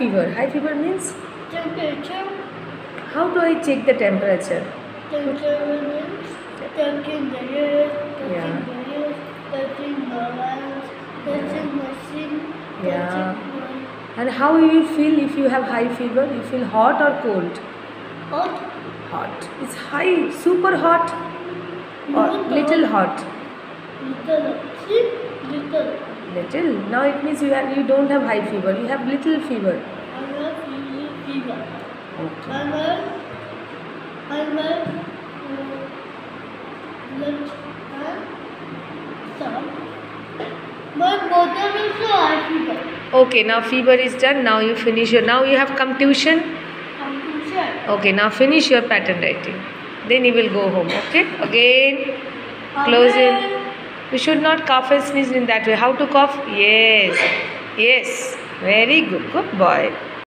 fever. High fever means Temperature. how do I check the temperature? Temperature means touching the ear, touching Yeah. the ears, touching the hands, touching the skin, Yeah. And how you feel if you have high fever? You feel hot or cold? hot. Hot. It's high, super hot or little hot. Little. See? Little. Little. Now it means you have you don't have high fever. You have little fever. I have fever. fever. Okay. I have, I have uh, hand, thumb. My bottom is so high fever. Okay. Now fever is done. Now you finish your. Now you have come tuition. I'm. Okay. Now finish your pattern writing. Then you will go home. Okay. Again. Close it. You should not cough and sneeze in that way. How to cough? Yes. Yes. Very good. Good boy.